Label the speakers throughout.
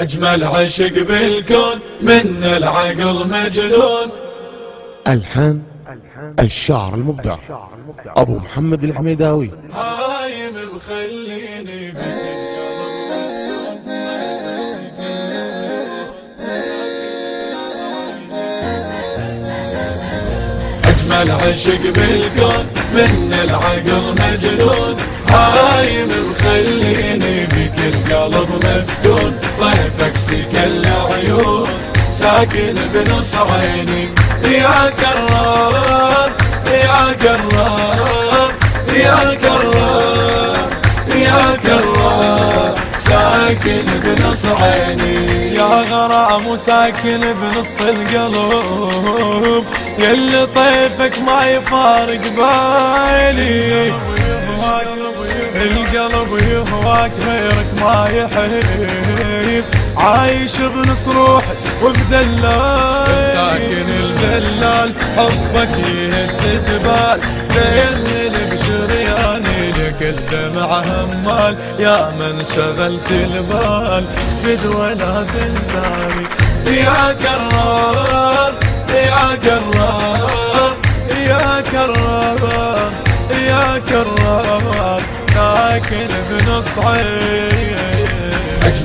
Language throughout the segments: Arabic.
Speaker 1: أجمل عشق بالكون من العقل مجنون.
Speaker 2: ألحان الشعر المبدع. أبو محمد الحميداوي.
Speaker 1: هايم مخليني أجمل عشق بالكون من العقل مجنون. هايم مخليني بكل قلب مفتون. ضيفك سكل عيون ساكن بنص عيني. يا كرار يا كرار يا كرار يا كرار ساكن بنص عيني.
Speaker 3: يا غرام ساكن بنص القلب يلي طيفك ما يفارق بالي القلب يهواك غيرك ما يحب عايش بنص روحي وبدلال. ساكن الدلال حبك يهد جبال بين بشرياني لك الدمع همال. يا من شغلت البال فدوى لا تنساني.
Speaker 1: يا كرار يا كرار
Speaker 3: يا كرار يا كرار ساكن بنص عين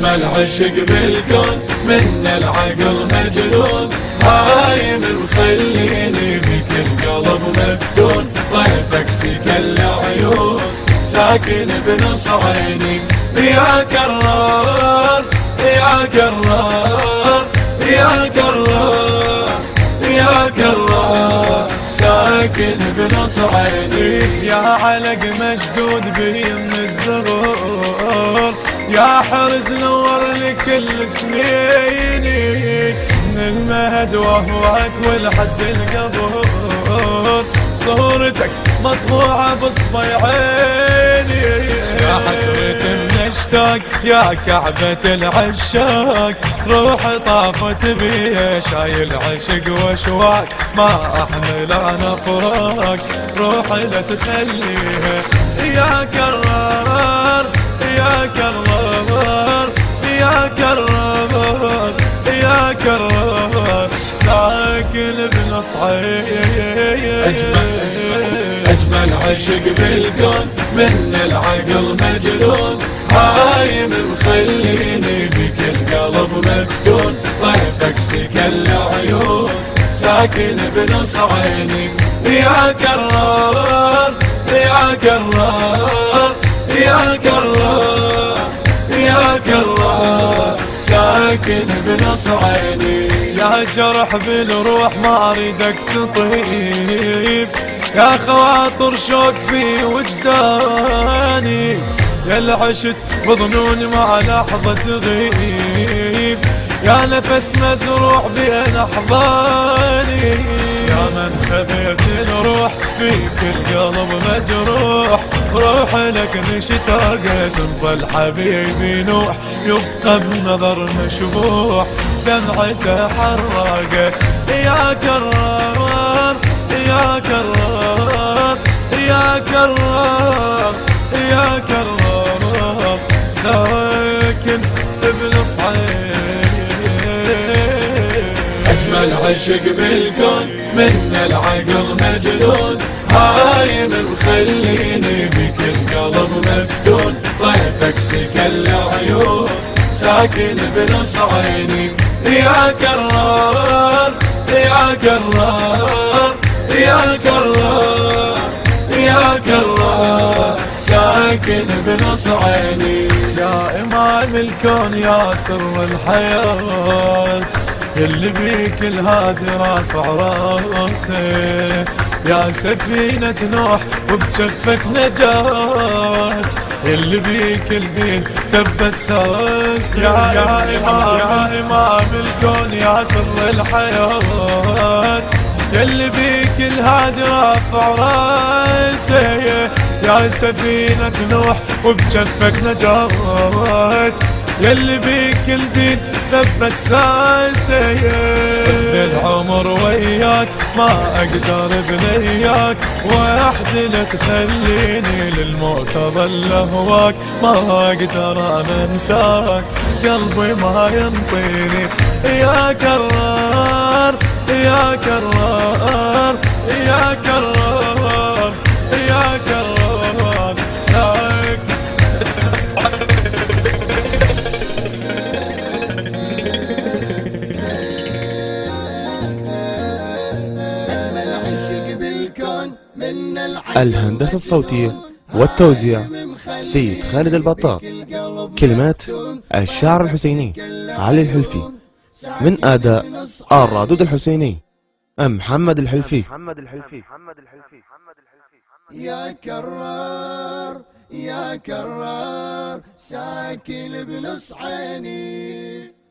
Speaker 1: أجمل عشق بالكون من العقل مجنون. هايم مخليني بكل قلب مفتون. ضيفك سكل عيون ساكن بنص عيني يا كرار يا كرار يا كرار يا كرار ساكن بنص عيني
Speaker 3: يا علق مشدود بي من الزغور. يا حرز نور لكل سنيني من المهد وهواك والحد القبور. صورتك مطبوعة بصبع عيني يا حسرة نشتاق يا كعبة العشاق. روح طافت بي شايل عشق واشواق ما أحمل أنا فراق. روحي لا تخليها. يا كرار يا كرار. كرار يا كرار ساكن بنص
Speaker 1: أجمل أجمل عشق بالكون من العقل مجنون. هايم مخليني بكل قلب مفتون. ضيفك سكل عيون ساكن بنص عيني يا كرار يا كرار ساكن بنص عيني.
Speaker 3: يا جرح بالروح ما أريدك تطيب. يا خواطر شوق في وجداني. يا العشت بظنون ما لحظة تغيب. يا نفس مزروع بين أحضاني. يا من خذيت الروح في كل قلب مجروح. روح لك مشتاقة تنظل حبيبي نوح. يبقى بنظر مشبوح دمعته حراقة يا كرار يا كرار يا كرار يا كرار. ساكن
Speaker 1: عشق بالكون من العقل مجنون. هايم مخليني بكل قلب مفتون. ضيفك سكل عيون ساكن بنص عيني. يا كرار يا كرار يا كرار يا كرار ساكن بنص عيني.
Speaker 3: يا إمام الكون يا سر الحياة. اللي بيك الهادي رافع راسه يا سفينة نوح وبجفك نجاة. اللي بيك الدين ثبت ساسه يا, يا إمام. يا إمام الكون يا سر الحياة. يلي بيك الهادي رافع راسه يا سفينة نوح وبجفك نجاة. يلي بيك الدين ثبت ساسي العمر وياك ما أقدر بلياك وحدي تخليني للموت اظل اهواك ما أقدر أنساك. قلبي ما ينطيني يا كرار يا كرار يا كرار يا كرار.
Speaker 2: الهندسة الصوتية والتوزيع سيد خالد البطار كلمات الشاعر الحسيني علي الحلفي. من أداء الرادود الحسيني محمد الحلفي.
Speaker 4: يا كرار يا كرار ساكن بنص عيني.